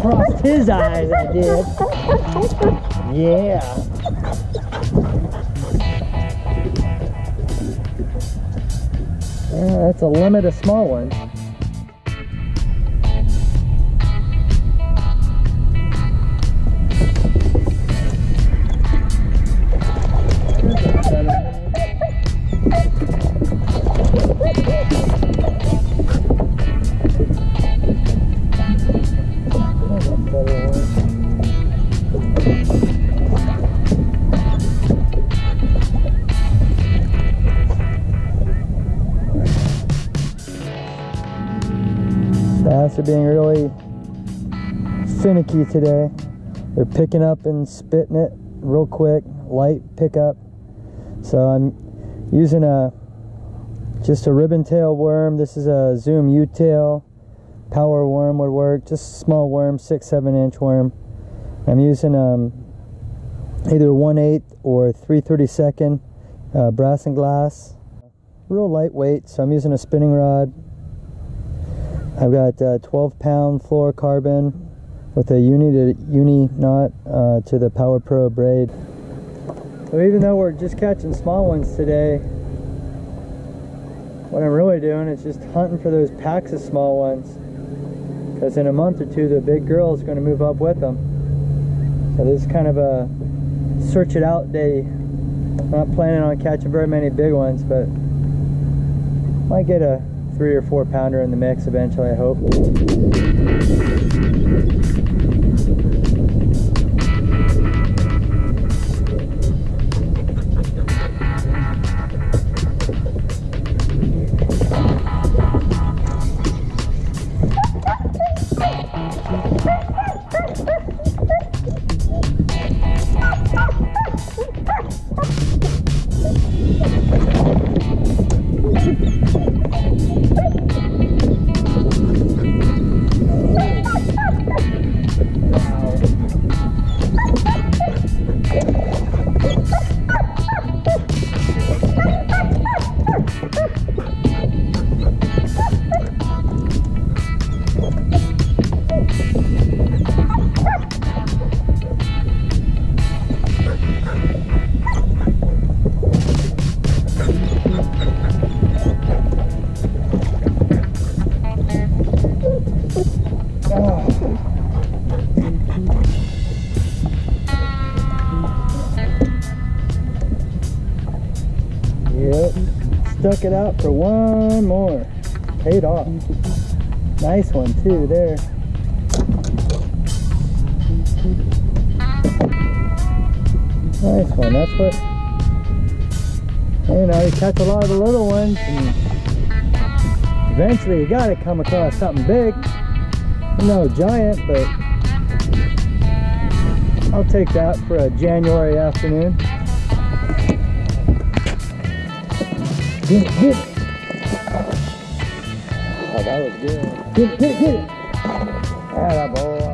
Crossed his eyes, I did. Yeah. Yeah, that's a limit of small ones. Bass are being really finicky today. They're picking up and spitting it real quick, light pickup. So I'm using a just a ribbon tail worm. This is a Zoom U-tail. Power worm would work, just a small worm, six, seven inch worm. I'm using um, either 1 8 or 332nd uh, brass and glass. Real lightweight, so I'm using a spinning rod. I've got uh, 12 pound fluorocarbon with a uni to uni knot uh, to the Power Pro braid. So even though we're just catching small ones today, what I'm really doing is just hunting for those packs of small ones. Because in a month or two, the big girl is going to move up with them. So this is kind of a search it out day. I'm Not planning on catching very many big ones, but might get a three or four pounder in the mix eventually, I hope. Stuck it out for one more. Paid off. Nice one too there. Nice one, that's what, you know, you catch a lot of the little ones and eventually you gotta come across something big. No giant, but I'll take that for a January afternoon. Get it, get it. Oh, that was good. Get it, get it, get it. Atta boy.